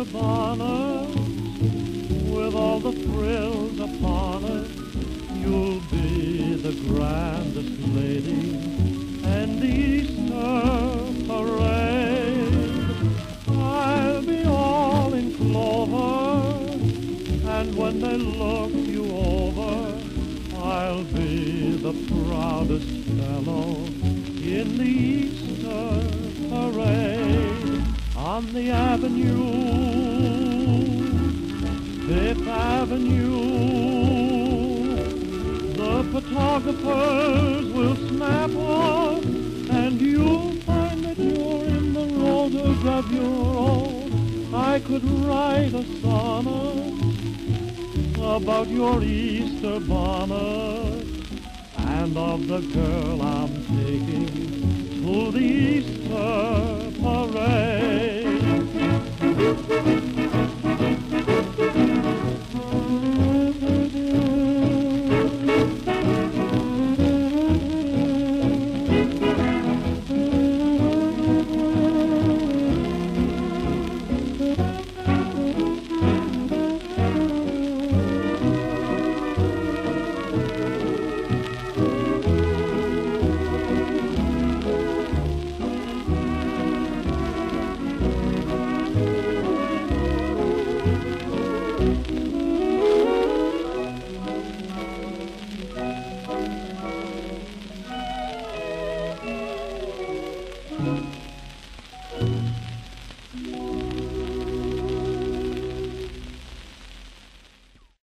winter with all the frills upon it. You'll be the grandest lady and Easter parade. I'll be all in clover, and when they look you over, I'll be the proudest fellow in the Easter parade on the avenue, Fifth Avenue. The photographers will snap off, and you'll find that you're in the rotogravure. I could write a sonnet about your Easter bonnet and of the girl I'm taking to the Easter